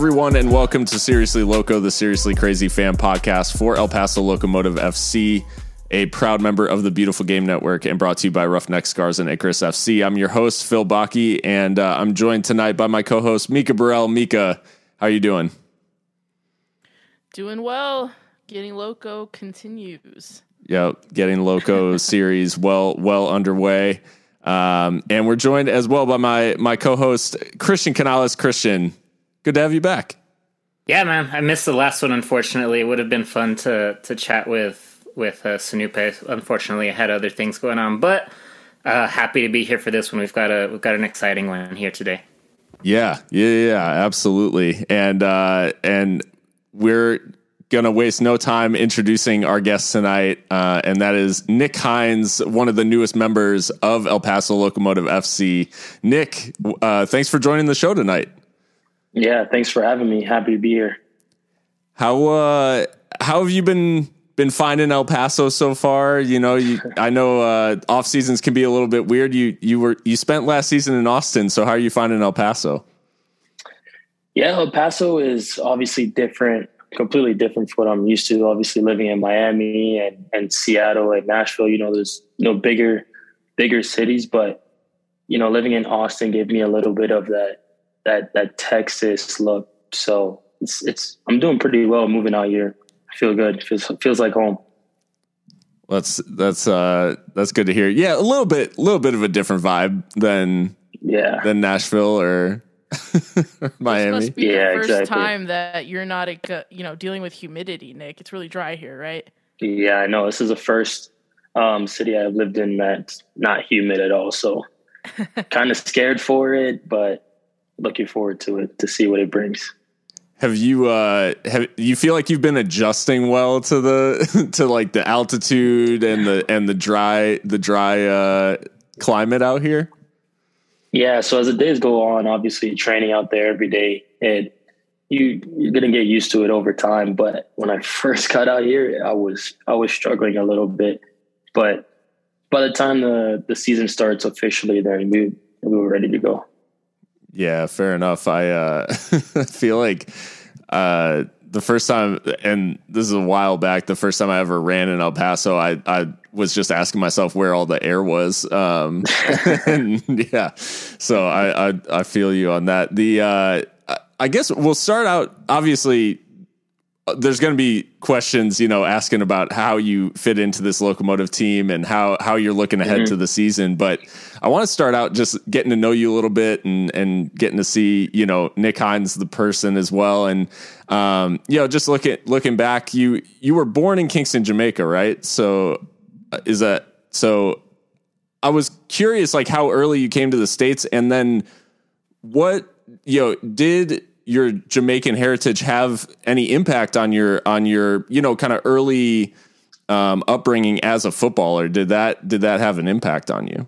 Everyone, and welcome to Seriously Loco, the Seriously Crazy fan podcast for El Paso Locomotive FC, a proud member of the Beautiful Game Network, and brought to you by Roughneck Scars and Icarus FC. I'm your host, Phil Baki, and uh, I'm joined tonight by my co-host, Mika Burrell. Mika, how are you doing? Doing well. Getting Loco continues. Yep, getting Loco series well well underway. Um, and we're joined as well by my my co-host Christian Canales. Christian, good to have you back. Yeah, man, I missed the last one. Unfortunately, it would have been fun to to chat with with uh, Sonupe. Unfortunately, I had other things going on, but uh, happy to be here for this one. We've got a we've got an exciting one here today. Yeah, yeah, yeah, absolutely. And uh, and we're going to waste no time introducing our guest tonight, uh, and that is Nick Hinds, one of the newest members of El Paso Locomotive FC. Nick, uh, thanks for joining the show tonight. Yeah, thanks for having me. Happy to be here. How uh, how have you been been finding El Paso so far? You know, you, I know uh, off seasons can be a little bit weird. You you were you spent last season in Austin, so how are you finding El Paso? Yeah, El Paso is obviously different completely different from what I'm used to. Obviously, living in Miami and, and Seattle and Nashville, you know, there's you know bigger bigger cities, but you know, living in Austin gave me a little bit of that that that Texas look. So it's it's I'm doing pretty well moving out here. I feel good. feels feels like home. That's that's uh that's good to hear. Yeah, a little bit a little bit of a different vibe than yeah than Nashville or Miami. This must be yeah, the first exactly. time that you're not, you know, dealing with humidity, Nick. It's really dry here, right? Yeah, I know. This is the first um, city I've lived in that's not humid at all. So kind of scared for it, but looking forward to it to see what it brings. Have you uh have you feel like you've been adjusting well to the to like the altitude and the and the dry the dry uh climate out here? Yeah. So as the days go on, obviously training out there every day, it you you're gonna get used to it over time. But when I first got out here, I was I was struggling a little bit. But by the time the the season starts officially, then we we were ready to go. Yeah, fair enough. I uh, feel like uh, the first time, and this is a while back, the first time I ever ran in El Paso, I, I was just asking myself where all the air was. Um, and yeah, so I, I, I feel you on that. The, uh, I guess we'll start out obviously there's going to be questions, you know, asking about how you fit into this locomotive team and how how you're looking ahead mm-hmm. to the season. But I want to start out just getting to know you a little bit and and getting to see, you know, Nick Hinds the person as well. And um, you know, just looking looking back, you you were born in Kingston, Jamaica, right? So uh, is that so? I was curious, like how early you came to the states, and then what you know did your Jamaican heritage have any impact on your on your you know kind of early um, upbringing as a footballer? Did that did that have an impact on you?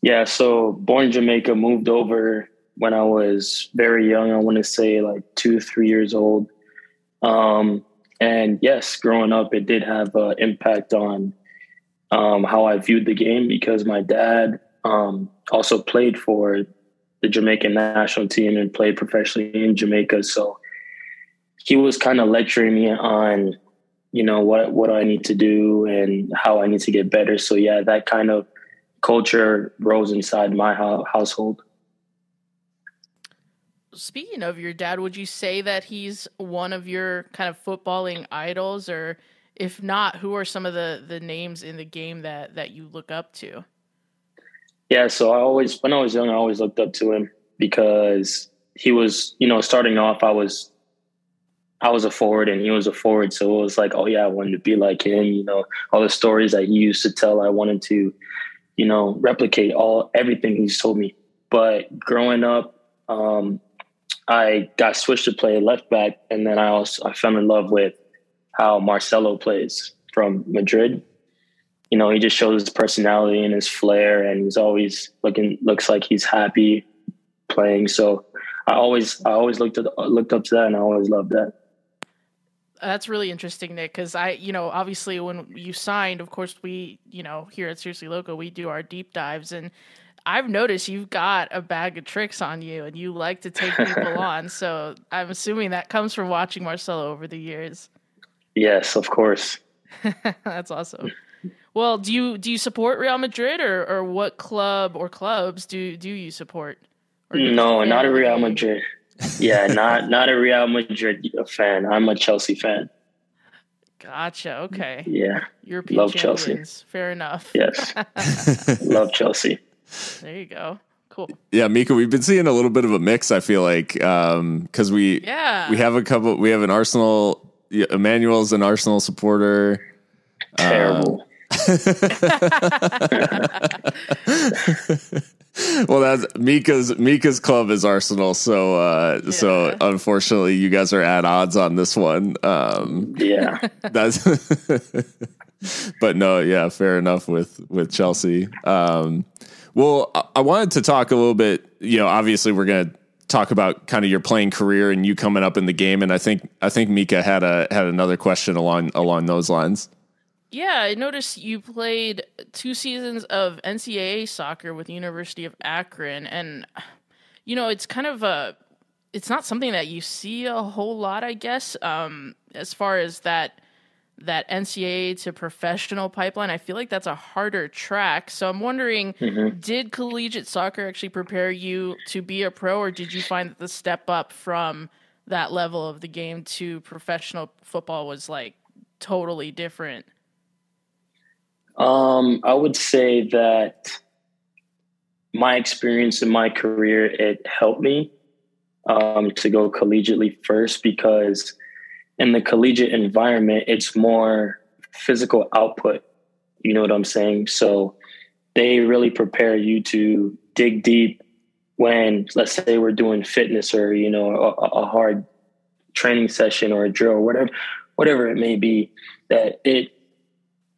Yeah, so born Jamaica, moved over when I was very young. I want to say like two, three years old. Um, and yes, growing up, it did have an impact on um, how I viewed the game because my dad um, also played for the Jamaican national team and played professionally in Jamaica. So he was kind of lecturing me on, you know, what what I need to do and how I need to get better. So yeah, that kind of culture rose inside my household. Speaking of your dad, would you say that he's one of your kind of footballing idols, or if not, who are some of the the names in the game that that you look up to? Yeah, so I always, when I was young, I always looked up to him because he was, you know, starting off, I was, I was a forward and he was a forward. So it was like, oh yeah, I wanted to be like him. You know, all the stories that he used to tell, I wanted to, you know, replicate all everything he's told me. But growing up, um, I got switched to play left back, and then I also I fell in love with how Marcelo plays from Madrid you know, he just shows his personality and his flair, and he's always looking looks like he's happy playing. So I always I always looked at looked up to that, and I always loved that. That's really interesting, Nick, because I, you know, obviously when you signed, of course, we, you know, here at Seriously Loco, we do our deep dives, and I've noticed you've got a bag of tricks on you and you like to take people on. So I'm assuming that comes from watching Marcelo over the years. Yes, of course. That's awesome. Well, do you do you support Real Madrid or, or what club or clubs do do you support? No, not a Real Madrid. yeah, not not a Real Madrid fan. I'm a Chelsea fan. Gotcha. Okay. Yeah. European Love champions. Chelsea. Fair enough. Yes. Love Chelsea. There you go. Cool. Yeah, Mika, we've been seeing a little bit of a mix. I feel like because um, we yeah we have a couple. We have an Arsenal. Emmanuel's an Arsenal supporter. Terrible. well, that's Mika's Mika's club is Arsenal, so uh, yeah. so unfortunately, you guys are at odds on this one. Um, yeah, that's. but no, yeah, fair enough with with Chelsea. Um, well, I wanted to talk a little bit. You know, obviously, we're going to talk about kind of your playing career and you coming up in the game. And I think I think Mika had a had another question along along those lines. Yeah, I noticed you played two seasons of NCAA soccer with University of Akron, and you know it's kind of a it's not something that you see a whole lot, I guess. Um, as far as that that NCAA to professional pipeline, I feel like that's a harder track. So I'm wondering, mm-hmm. did collegiate soccer actually prepare you to be a pro, or did you find that the step up from that level of the game to professional football was like totally different? Um, I would say that my experience in my career it helped me um, to go collegiately first because in the collegiate environment, it's more physical output. You know what I'm saying? So they really prepare you to dig deep when, let's say, we're doing fitness or you know a, a hard training session or a drill whatever, whatever it may be. That it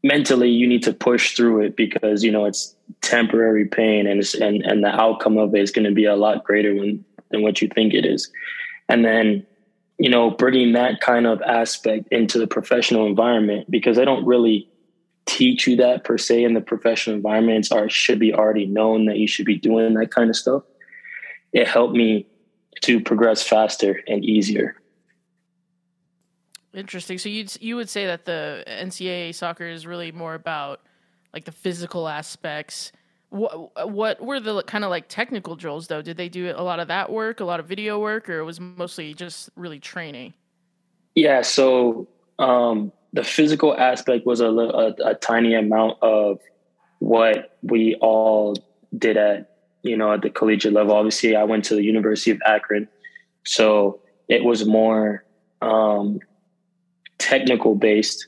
mentally you need to push through it because you know it's temporary pain and and and the outcome of it is going to be a lot greater than than what you think it is. And then you know, bringing that kind of aspect into the professional environment because they don't really teach you that per se in the professional environments or should be already known that you should be doing that kind of stuff. It helped me to progress faster and easier. Interesting. So you you would say that the NCAA soccer is really more about like the physical aspects what what were the kind of like technical drills though? Did they do a lot of that work, a lot of video work, or it was mostly just really training? Yeah, so um, the physical aspect was a, a, a tiny amount of what we all did at you know at the collegiate level. Obviously, I went to the University of Akron, so it was more um, technical based.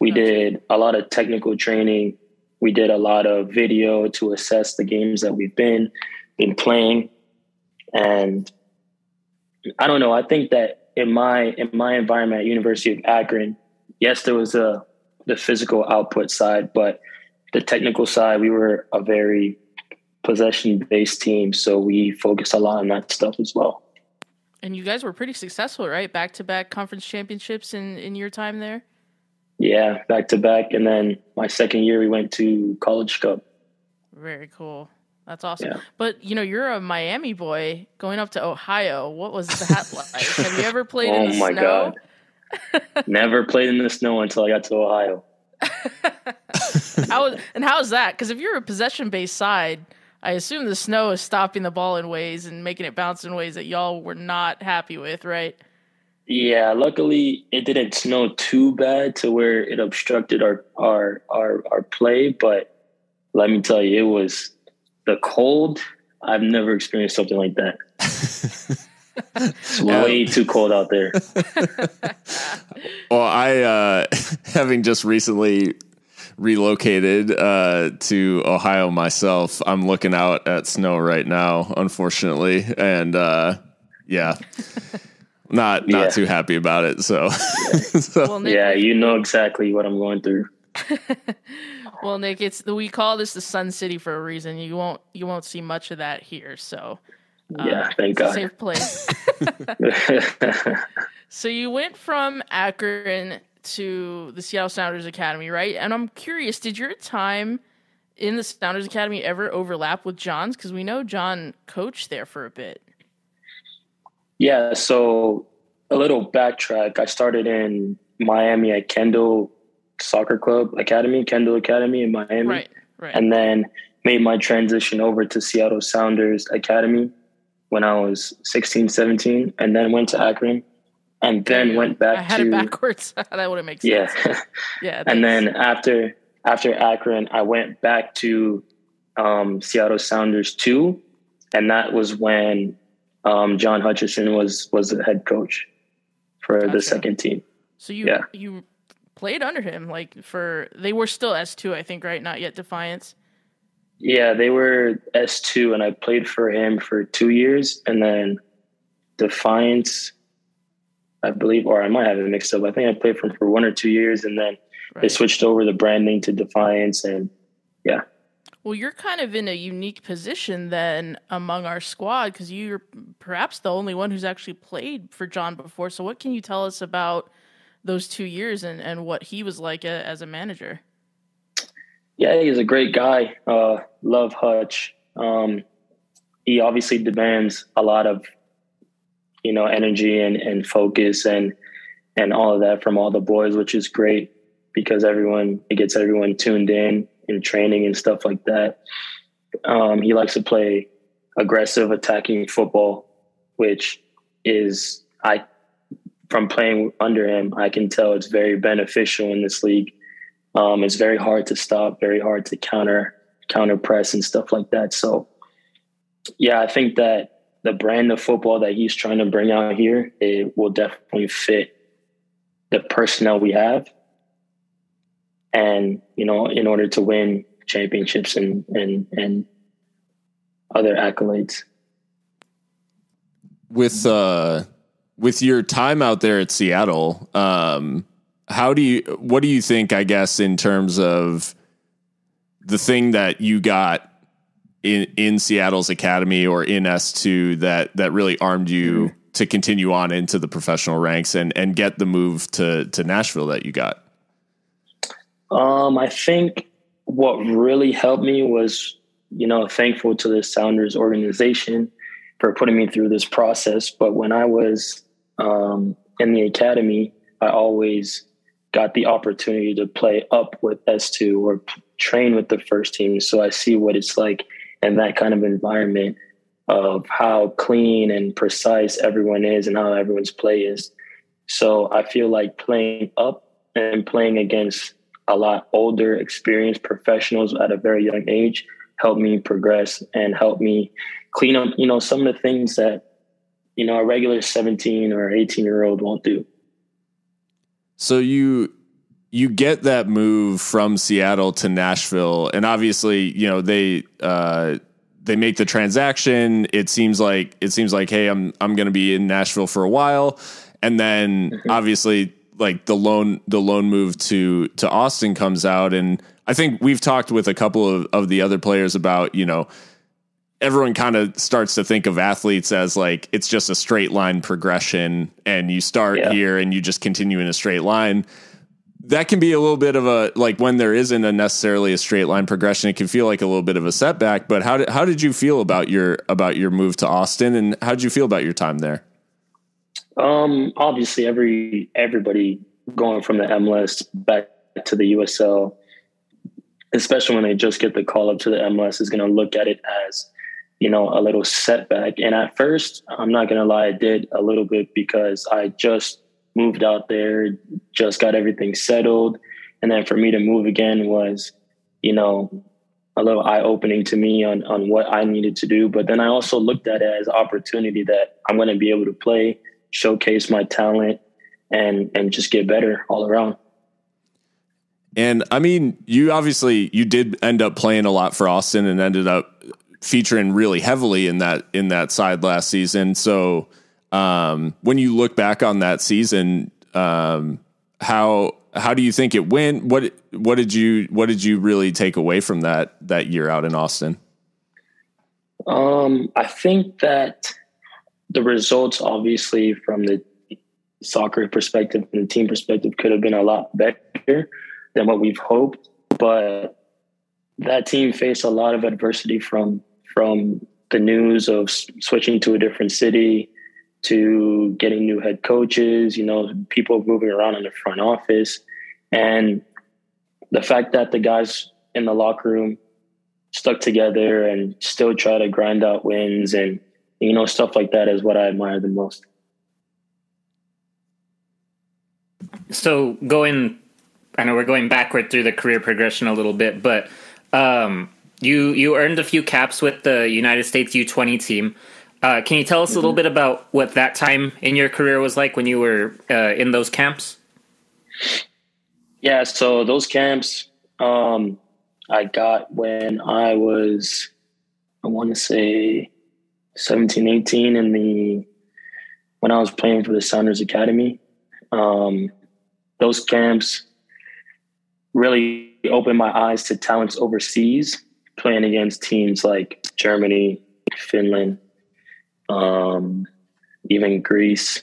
We did a lot of technical training we did a lot of video to assess the games that we've been been playing, and I don't know. I think that in my in my environment at University of Akron, yes, there was a the physical output side, but the technical side, we were a very possession based team, so we focused a lot on that stuff as well. And you guys were pretty successful, right? Back to back conference championships in in your time there. Yeah, back to back. And then my second year, we went to College Cup. Very cool. That's awesome. Yeah. But you know, you're a Miami boy going up to Ohio. What was that like? Have you ever played oh in the my snow? god. Never played in the snow until I got to Ohio. how and how's that? Because if you're a possession based side, I assume the snow is stopping the ball in ways and making it bounce in ways that y'all were not happy with, right? Yeah, luckily it didn't snow too bad to where it obstructed our our our, our play, but let me tell you, it was the cold. I've never experienced something like that. it's way too cold out there. well, I uh, having just recently relocated uh, to Ohio myself, I'm looking out at snow right now, unfortunately, and uh, yeah not not yeah. too happy about it. So, yeah. so. Well, Nick, yeah, you know exactly what I'm going through. well, Nick, it's we call this the Sun City for a reason. You won't you won't see much of that here. So, um, yeah, thank God. safe place. so you went from Akron to the Seattle Sounders Academy, right? And I'm curious, did your time in the Sounders Academy ever overlap with John's? Because we know John coached there for a bit. Yeah, so a little backtrack. I started in Miami at Kendall Soccer Club Academy, Kendall Academy in Miami. Right, right. And then made my transition over to Seattle Sounders Academy when I was 16, 17, and then went to Akron and then went back I had to it backwards. that would have made sense. yeah. Yeah. and then after after Akron, I went back to um, Seattle Sounders two, and that was when um, John Hutchinson was was the head coach for Gotcha. the second team. So you Yeah. you played under him like for they were still S two I think right not yet Defiance. Yeah, they were S two, and I played for him for two years, and then Defiance, I believe, or I might have it mixed up. I think I played for him for one or two years, and then they switched over the branding to Defiance, and yeah. Well, you're kind of in a unique position then among our squad because you're perhaps the only one who's actually played for John before. So what can you tell us about those two years and, and what he was like a, as a manager? Yeah, he's a great guy. Uh, love Hutch. Um, he obviously demands a lot of, you know, energy and, and focus and and all of that from all the boys, which is great because everyone it gets everyone tuned in in training and stuff like that. Um, he likes to play aggressive, attacking football, which is I from playing under him, I can tell it's very beneficial in this league. Um, it's very hard to stop, very hard to counter counter press and stuff like that. So, yeah, I think that the brand of football that he's trying to bring out here it will definitely fit the personnel we have, and you know, in order to win championships and and and other accolades. with uh with your time out there at Seattle, um, how do you what do you think, I guess, in terms of the thing that you got in in Seattle's academy or in S2 that that really armed you to continue on into the professional ranks and and get the move to to Nashville that you got? Um, I think what really helped me was, you know, thankful to the Sounders organization for putting me through this process. But when I was um, in the academy, I always got the opportunity to play up with S2 or p- train with the first team. So I see what it's like in that kind of environment of how clean and precise everyone is and how everyone's play is. So I feel like playing up and playing against a lot older, experienced professionals at a very young age helped me progress and helped me clean up, you know, some of the things that, you know, a regular 17 or 18 year old won't do. So you you get that move from Seattle to Nashville, and obviously, you know they uh, they make the transaction. It seems like it seems like, hey, I'm I'm going to be in Nashville for a while, and then obviously, like the loan the loan move to to Austin comes out, and I think we've talked with a couple of of the other players about you know everyone kind of starts to think of athletes as like it's just a straight line progression. And you start Yeah. here and you just continue in a straight line that can be a little bit of a like when there isn't a necessarily a straight line progression it can feel like a little bit of a setback but how did how did you feel about your about your move to Austin and how did you feel about your time there Um, obviously, every everybody going from the MLS back to the USL, especially when they just get the call up to the MLS, is going to look at it as you know a little setback. And at first, I'm not going to lie, I did a little bit because I just moved out there, just got everything settled, and then for me to move again was, you know, a little eye opening to me on on what I needed to do. But then I also looked at it as opportunity that I'm going to be able to play showcase my talent and and just get better all around. And I mean, you obviously you did end up playing a lot for Austin and ended up featuring really heavily in that in that side last season. So um, when you look back on that season, um, how how do you think it went? What what did you what did you really take away from that that year out in Austin? Um, I think that the results, obviously, from the soccer perspective and the team perspective, could have been a lot better than what we've hoped. But that team faced a lot of adversity from from the news of switching to a different city to getting new head coaches, you know, people moving around in the front office. And the fact that the guys in the locker room stuck together and still try to grind out wins and, you know, stuff like that is what I admire the most. So going, I know we're going backward through the career progression a little bit, but um, you you earned a few caps with the United States U20 team. Uh, can you tell us a little mm-hmm. bit about what that time in your career was like when you were uh, in those camps? Yeah, so those camps um, I got when I was, I want to say 17, 18 in the, when I was playing for the Sounders Academy. Um, those camps really opened my eyes to talents overseas playing against teams like Germany, Finland, um, even Greece.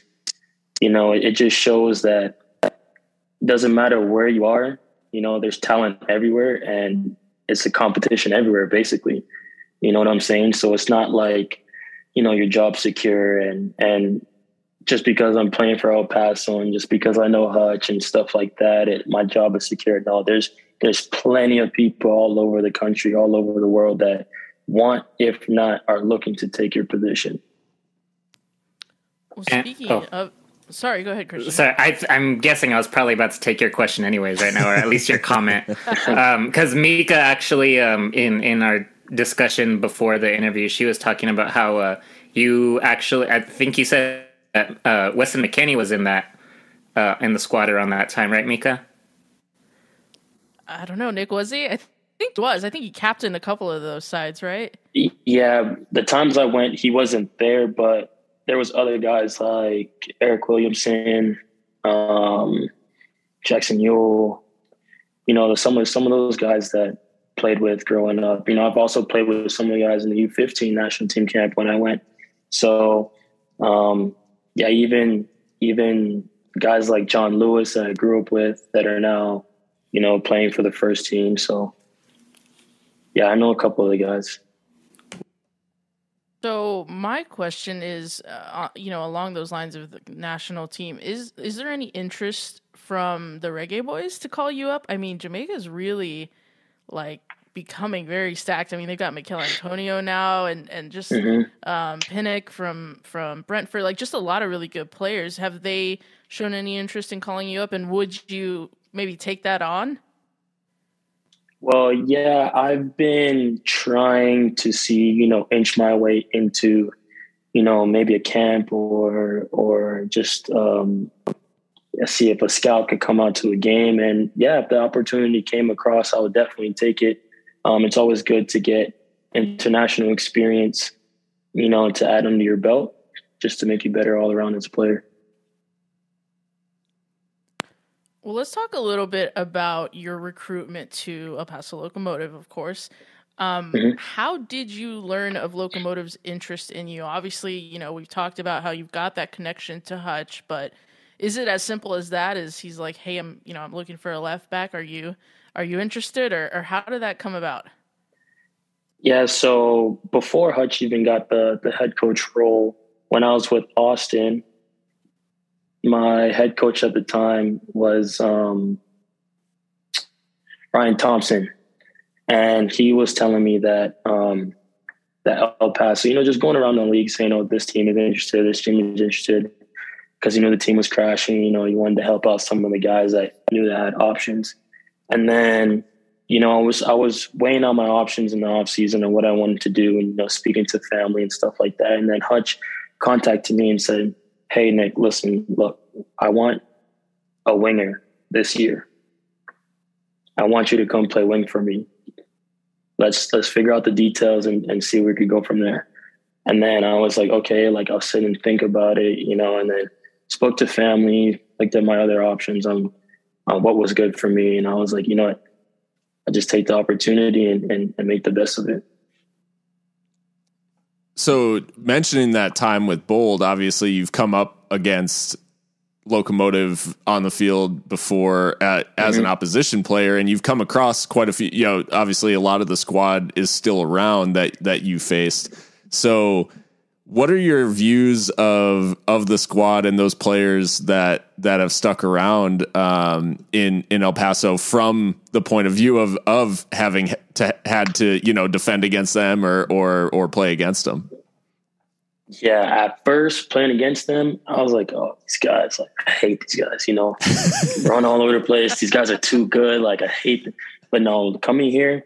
You know, it, it just shows that doesn't matter where you are, you know, there's talent everywhere and it's a competition everywhere, basically. You know what I'm saying? So it's not like, you know, your job secure and and just because I'm playing for El Paso and just because I know Hutch and stuff like that, it, my job is secure. No, there's there's plenty of people all over the country, all over the world that want, if not, are looking to take your position. Well, speaking and, oh. of, sorry, go ahead, Christian. Sorry, I, am guessing I was probably about to take your question anyways right now, or at least your comment, because um, Mika actually um, in in our discussion before the interview, she was talking about how uh, you actually, I think you said that uh, Weston McKennie was in that uh, in the squad around that time, right, Mika? I don't know, Nick. Was he? I think he was. I think he captained a couple of those sides, right? Yeah, the times I went, he wasn't there, but there was other guys like Eric Williamson, um, Jackson Yueill, You know, some of some of those guys that played with growing up. You know, I've also played with some of the guys in the U15 national team camp when I went. So, um, yeah, even even guys like John Lewis that I grew up with that are now you know, playing for the first team. So, yeah, I know a couple of the guys. So my question is, uh, uh, you know, along those lines of the national team, is is there any interest from the Reggae Boys to call you up? I mean, Jamaica's really like becoming very stacked. I mean, they've got Michail Antonio now, and and just mm-hmm. um, Pinnock from from Brentford, like just a lot of really good players. Have they shown any interest in calling you up? And would you maybe take that on? Well, yeah, I've been trying to see, you know, inch my way into, you know, maybe a camp or or just um, see if a scout could come out to a game. And yeah, if the opportunity came across, I would definitely take it. Um, it's always good to get international experience, you know, to add under your belt, just to make you better all around as a player. Well, let's talk a little bit about your recruitment to El Paso Locomotive, of course. Um, mm-hmm. How did you learn of Locomotive's interest in you? Obviously, you know, we've talked about how you've got that connection to Hutch, but is it as simple as that? Is he's like, hey, I'm, you know, I'm looking for a left back. Are you, are you interested, or, or how did that come about? Yeah, so before Hutch even got the the head coach role, when I was with Austin, my head coach at the time was um, Ryan Thompson, and he was telling me that um, that El Paso, you know, just going around the league saying, "Oh, this team is interested, this team is interested," because you know the team was crashing. You know, he wanted to help out some of the guys that knew that had options, and then you know, I was I was weighing out my options in the off season and what I wanted to do, and you know, speaking to family and stuff like that. And then Hutch contacted me and said, hey Nick, listen, look, I want a winger this year. I want you to come play wing for me. Let's let's figure out the details and, and see where we could go from there. And then I was like, okay, like I'll sit and think about it, you know, and then spoke to family, looked at my other options on, on what was good for me. And I was like, you know what? I just take the opportunity and, and, and make the best of it. So mentioning that time with Bold, obviously you've come up against locomotive on the field before at, as mm-hmm. an opposition player, and you've come across quite a few. You know, obviously, a lot of the squad is still around that that you faced. So, what are your views of of the squad and those players that that have stuck around um, in in El Paso from the point of view of of having to had to you know defend against them or or or play against them? Yeah, at first playing against them, I was like, "Oh, these guys! Like, I hate these guys. You know, run all over the place. These guys are too good. Like, I hate them." But no, coming here,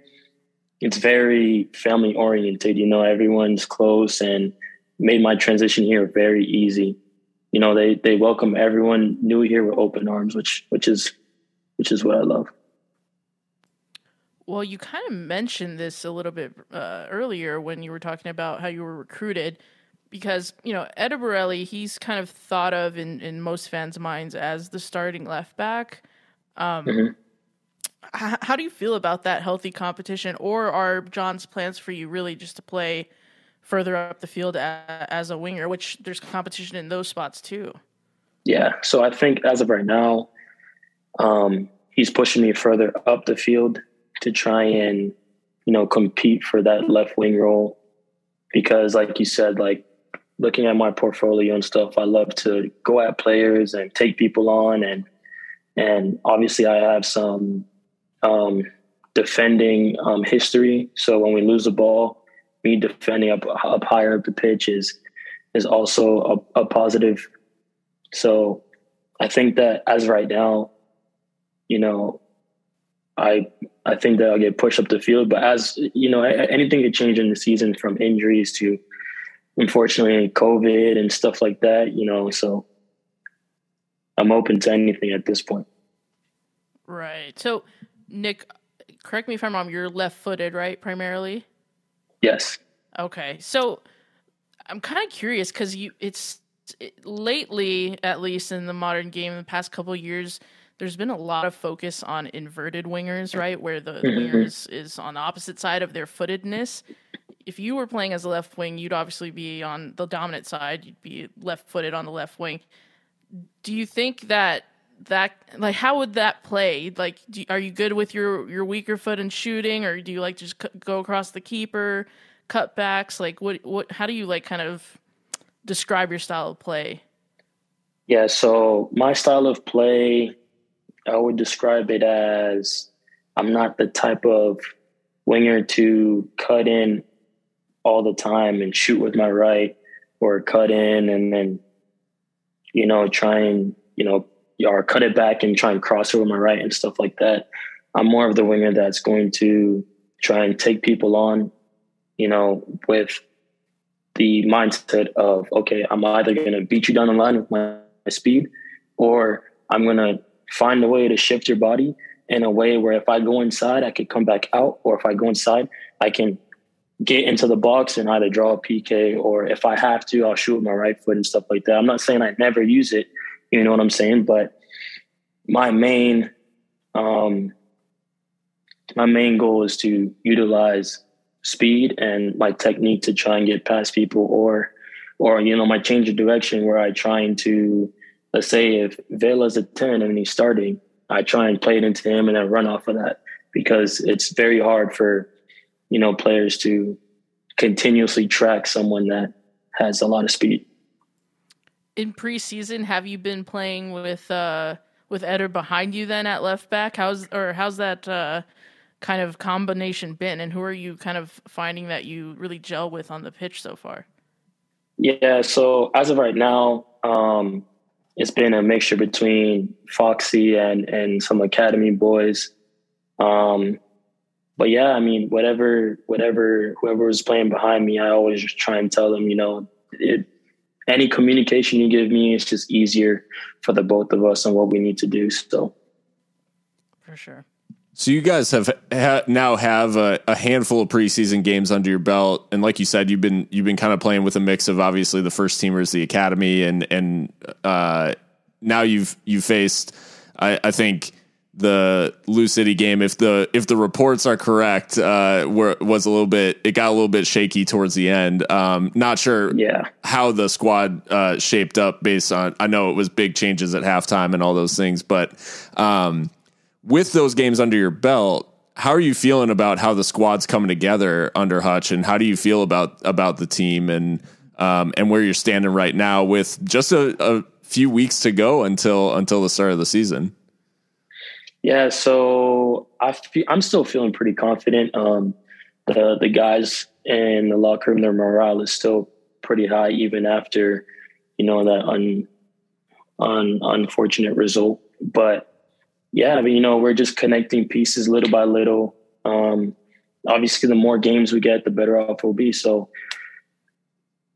it's very family oriented. You know, everyone's close and made my transition here very easy. You know, they they welcome everyone new here with open arms, which which is which is what I love. Well, you kind of mentioned this a little bit uh, earlier when you were talking about how you were recruited because you know Eder Borelli, he's kind of thought of in in most fans' minds as the starting left back. Um, mm-hmm. h- how do you feel about that healthy competition, or are John's plans for you really just to play further up the field as a winger, which there's competition in those spots too? Yeah, so I think as of right now, um, he's pushing me further up the field to try and you know compete for that left wing role because like you said like looking at my portfolio and stuff, I love to go at players and take people on, and and obviously I have some um, defending um, history. So when we lose the ball, me defending up up higher up the pitch is is also a, a positive. So I think that as right now, you know, I I think that I'll get pushed up the field. But as you know, anything could change in the season from injuries to unfortunately COVID and stuff like that, you know, so I'm open to anything at this point. Right. So, Nick, correct me if I'm wrong, you're left footed, right, primarily? Yes. Okay. So, I'm kind of curious because you, it's it, lately, at least in the modern game, the past couple years, there's been a lot of focus on inverted wingers, right? Where the mm-hmm. winger is, is on the opposite side of their footedness if you were playing as a left wing, you'd obviously be on the dominant side. You'd be left footed on the left wing. Do you think that that like how would that play? Like, do, are you good with your your weaker foot and shooting, or do you like just go across the keeper, cutbacks? Like, what what? How do you like kind of describe your style of play? Yeah, so my style of play, I would describe it as I'm not the type of winger to cut in all the time and shoot with my right or cut in and then you know try and you know or cut it back and try and cross over my right and stuff like that. I'm more of the winger that's going to try and take people on, you know, with the mindset of okay, I'm either going to beat you down the line with my, my speed, or I'm going to find a way to shift your body in a way where if I go inside, I could come back out, or if I go inside, I can get into the box and either draw a PK or if I have to, I'll shoot with my right foot and stuff like that. I'm not saying I never use it, you know what I'm saying? But my main um my main goal is to utilize speed and my technique to try and get past people or or you know my change of direction where I trying to let's say if Vela's a 10 and he's starting, I try and play it into him and then run off of that because it's very hard for you know, players to continuously track someone that has a lot of speed. In preseason, have you been playing with uh, with Eder behind you then at left back? How's or how's that uh, kind of combination been, and who are you kind of finding that you really gel with on the pitch so far? Yeah, so as of right now, um, it's been a mixture between Foxy and and some academy boys. Um, but yeah, I mean, whatever, whatever, whoever was playing behind me, I always just try and tell them, you know, it, any communication you give me, it's just easier for the both of us and what we need to do. So, for sure. So you guys have ha- now have a, a, handful of preseason games under your belt, and like you said, you've been you've been kind of playing with a mix of obviously the first teamers, the academy, and and uh, now you've you faced, I, I think the Lou City game. If the if the reports are correct, uh, were, was a little bit it got a little bit shaky towards the end. Um, not sure Yeah. how the squad uh, shaped up based on. I know it was big changes at halftime and all those things, but um, with those games under your belt, how are you feeling about how the squad's coming together under Hutch, and how do you feel about about the team and um, and where you're standing right now with just a, a few weeks to go until until the start of the season? Yeah, so I fe- I'm still feeling pretty confident. Um, the the guys in the locker room, their morale is still pretty high, even after you know that un, un unfortunate result. But yeah, I mean, you know, we're just connecting pieces little by little. Um, obviously, the more games we get, the better off we'll be. So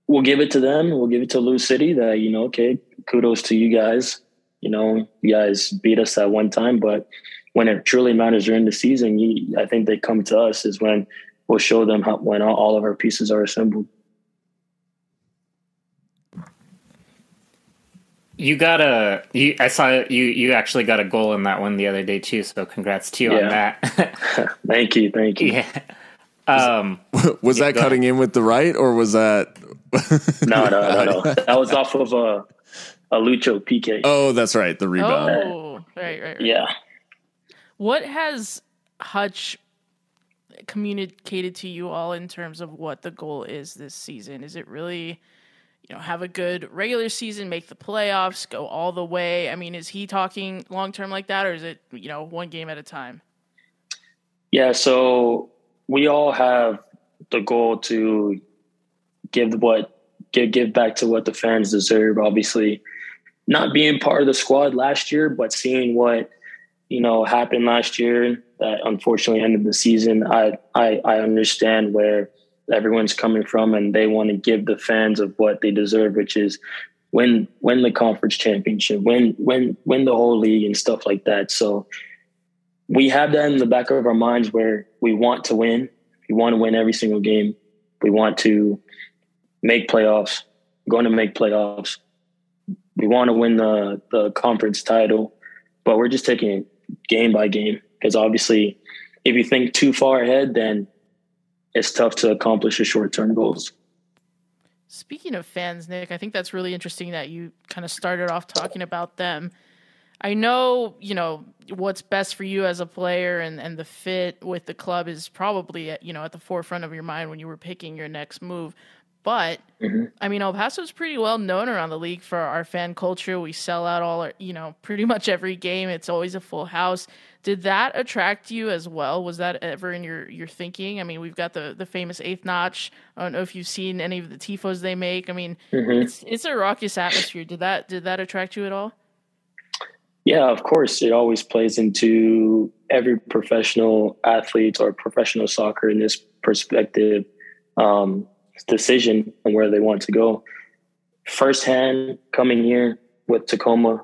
we'll give it to them. We'll give it to Lou City. That you know, okay, kudos to you guys you know, you guys beat us at one time, but when it truly matters during the season, you, I think they come to us is when we'll show them how when all, all of our pieces are assembled. You got a you I saw you you actually got a goal in that one the other day too, so congrats to you on that. Thank you, thank you. yeah. Um was that go cutting in with the right, or was that? No, no, no, no. That was off of a a Lucho PK. Oh, that's right, the rebound. Oh, right, right, right. Yeah. What has Hutch communicated to you all in terms of what the goal is this season? Is it really, you know, have a good regular season, make the playoffs, go all the way? I mean, is he talking long term like that, or is it, you know, one game at a time? Yeah, so we all have the goal to give what give give back to what the fans deserve. Obviously, not being part of the squad last year, but seeing what you know happened last year that unfortunately ended the season. I I, I understand where everyone's coming from, and they want to give the fans of what they deserve, which is win win the conference championship, win win win the whole league, and stuff like that. So we have that in the back of our minds where we want to win. We want to win every single game. We want to make playoffs. Going to make playoffs. We want to win the the conference title, but we're just taking it game by game because obviously, if you think too far ahead, then it's tough to accomplish your short term goals. Speaking of fans, Nick, I think that's really interesting that you kind of started off talking about them. I know, you know, what's best for you as a player and, and the fit with the club is probably, at, you know, at the forefront of your mind when you were picking your next move. But Mhm. I mean, El Paso's pretty well known around the league for our fan culture. We sell out all our, you know, pretty much every game. It's always a full house. Did that attract you as well? Was that ever in your, your thinking? I mean, we've got the, the famous eighth notch. I don't know if you've seen any of the tifos they make. I mean, Mhm. it's it's a raucous atmosphere. Did that did that attract you at all? Yeah, of course. It always plays into every professional athlete or professional soccer in this perspective um, decision on where they want to go. Firsthand, coming here with Tacoma,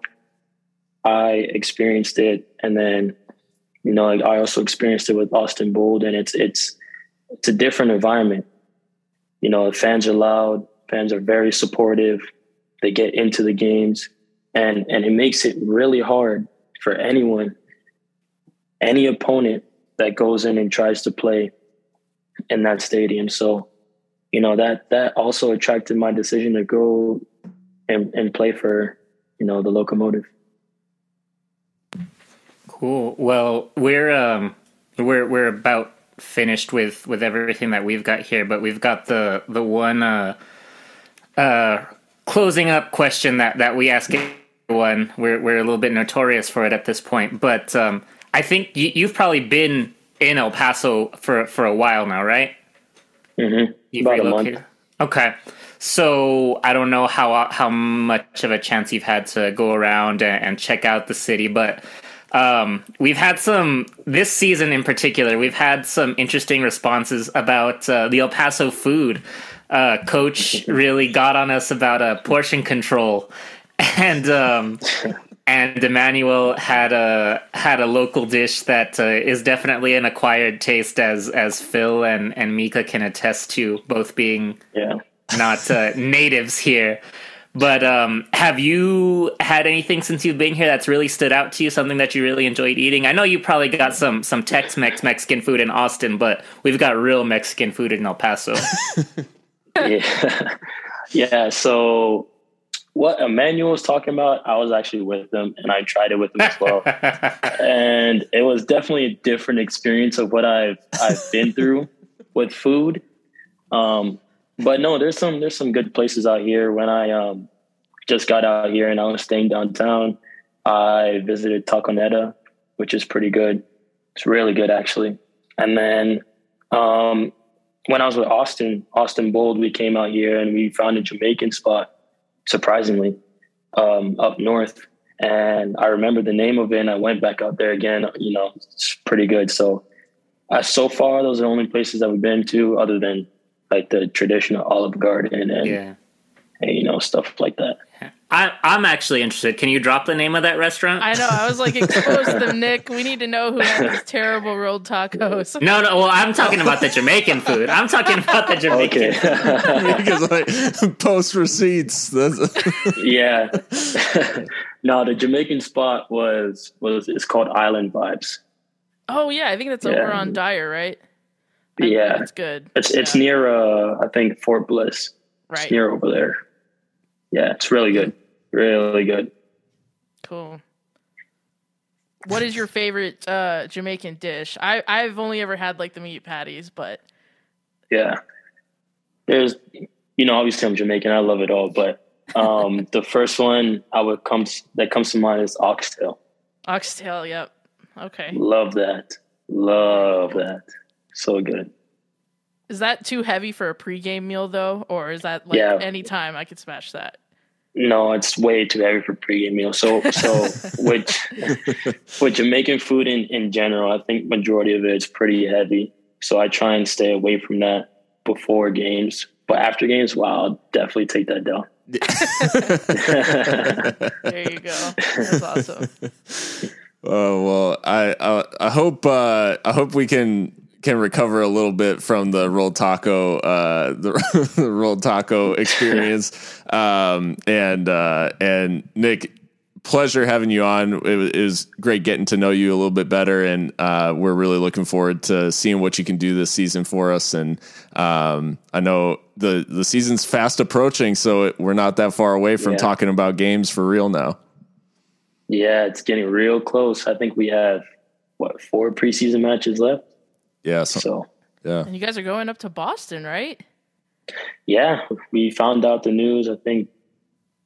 I experienced it, and then you know I also experienced it with Austin Bold, and it's it's it's a different environment. You know, fans are loud, fans are very supportive. They get into the games and and it makes it really hard for anyone any opponent that goes in and tries to play in that stadium so you know that that also attracted my decision to go and, and play for you know the locomotive Cool. Well, we're um we're we're about finished with with everything that we've got here, but we've got the the one uh uh closing up question that that we ask everyone. We're we're a little bit notorious for it at this point, but um I think you, you've probably been in El Paso for for a while now, right? mm-hmm. You've About a month. Okay. So I don't know how how much of a chance you've had to go around and, and check out the city, but um, we've had some this season in particular. We've had some interesting responses about uh, the El Paso food. Uh, Coach really got on us about uh, portion control, and um, and Emmanuel had a had a local dish that uh, is definitely an acquired taste, as as Phil and and Mika can attest to, both being yeah not uh, natives here. But um, have you had anything since you've been here that's really stood out to you? Something that you really enjoyed eating? I know you probably got some some Tex Mex Mexican food in Austin, but we've got real Mexican food in El Paso. yeah, yeah. So what Emmanuel was talking about, I was actually with them and I tried it with them as well, and it was definitely a different experience of what I've I've been through with food. Um, but no, there's some there's some good places out here. When I um, just got out here and I was staying downtown, I visited Taconeta, which is pretty good. It's really good actually. And then um, when I was with Austin, Austin Bold, we came out here and we found a Jamaican spot, surprisingly, um, up north. And I remember the name of it, and I went back out there again. You know, it's pretty good. So, uh, so far, those are the only places that we've been to, other than like the traditional Olive Garden and, yeah. and you know stuff like that. I, I'm actually interested. Can you drop the name of that restaurant? I know. I was like, expose them, Nick. We need to know who had these terrible rolled tacos. No, no. Well, I'm talking about the Jamaican food. I'm talking about the Jamaican. Okay. because like post receipts. That's yeah. no, the Jamaican spot was was it's called Island Vibes. Oh yeah, I think that's Yeah. over on Dyer, right? I Yeah. it's good. It's it's Yeah. near uh I think Fort Bliss. It's right. near over there. Yeah, it's really good. Really good. Cool. What is your favorite uh, Jamaican dish? I I've only ever had like the meat patties, but Yeah. There's you know, obviously I'm Jamaican, I love it all, but um the first one I would come that comes to mind is oxtail. oxtail. Yep. Okay. Love that. Love that. So good. Is that too heavy for a pregame meal though, or is that like Yeah. any time I could smash that? No, it's way too heavy for pregame meal. So, so with with Jamaican food in in general, I think majority of it is pretty heavy. So I try and stay away from that before games. But after games, wow, I'll definitely take that down. There you go. That's awesome. Oh well, I I, I hope uh, I hope we can can recover a little bit from the rolled taco uh, the, the rolled taco experience. um, and uh, and Nick, pleasure having you on. It was, it was great getting to know you a little bit better, and uh, we're really looking forward to seeing what you can do this season for us. And um, I know the the season's fast approaching, so it, we're not that far away from Yeah. talking about games for real now. Yeah, it's getting real close. I think we have what four preseason matches left. Yeah, so, So yeah. And you guys are going up to Boston, right? yeah, we found out the news. I think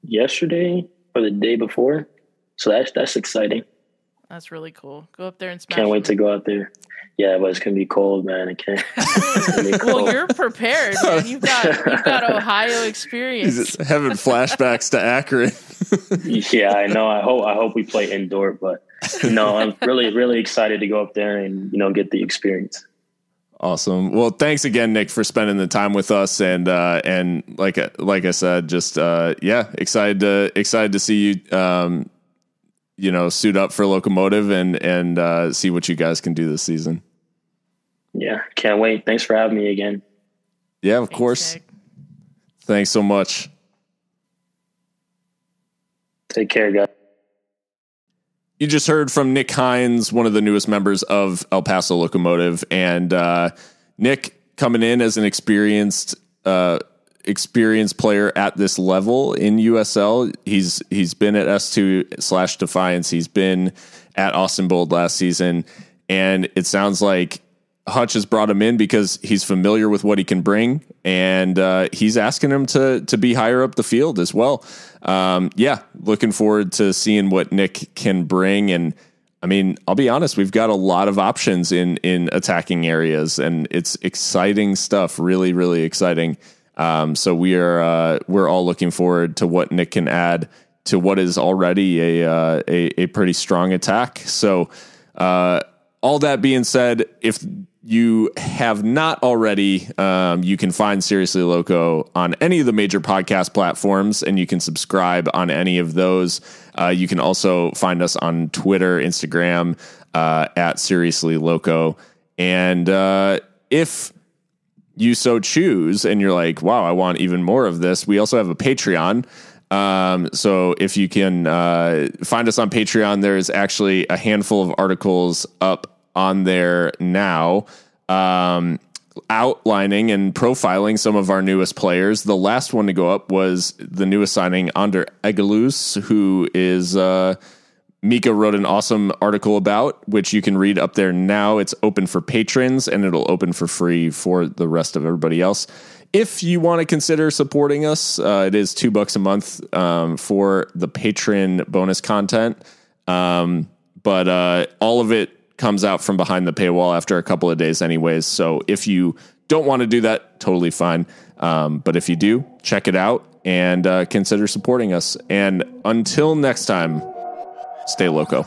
yesterday or the day before. So that's that's exciting. That's really cool. Go up there and smash. Can't wait them. to go out there. Yeah, but it's gonna be cold, man. I can't. It's gonna be Well, you're prepared, man. You've got you've got Ohio experience. just having flashbacks to Akron. yeah, I know. I hope I hope we play indoor, but no, I'm really really excited to go up there and you know get the experience. Awesome. Well, thanks again, Nick, for spending the time with us, and uh, and like like I said, just uh, yeah, excited to excited to see you, um, you know, suit up for Locomotive and and uh, see what you guys can do this season. Yeah, can't wait. Thanks for having me again. Yeah, of Thanks, course. Nick. Thanks so much. Take care, guys. You just heard from Nick Hinds, one of the newest members of El Paso Locomotive, and uh, Nick coming in as an experienced uh, experienced player at this level in USL. He's he's been at S two slash Defiance. He's been at Austin Bold last season, and it sounds like Hutch has brought him in because he's familiar with what he can bring, and uh, he's asking him to to be higher up the field as well. Um, yeah, looking forward to seeing what Nick can bring. And I mean, I'll be honest, we've got a lot of options in in attacking areas, and it's exciting stuff. Really, really exciting. Um, so we are uh, we're all looking forward to what Nick can add to what is already a uh, a, a pretty strong attack. So. Uh, all that being said, if you have not already, um, you can find Seriously Loco on any of the major podcast platforms, and you can subscribe on any of those. Uh, you can also find us on Twitter, Instagram uh, at Seriously Loco, and uh, if you so choose, and you're like, wow, I want even more of this, we also have a Patreon. Um, so if you can uh, find us on Patreon, there's actually a handful of articles up on there now. Um, outlining and profiling some of our newest players. The last one to go up was the newest signing, Ander Egiluz, who is uh, Mika wrote an awesome article about, which you can read up there now. It's open for patrons and it'll open for free for the rest of everybody else. If you want to consider supporting us, uh, it is two bucks a month um, for the patron bonus content. Um, but uh, all of it comes out from behind the paywall after a couple of days, anyways. So if you don't want to do that, totally fine. Um, but if you do, check it out and uh, consider supporting us. And until next time, stay loco.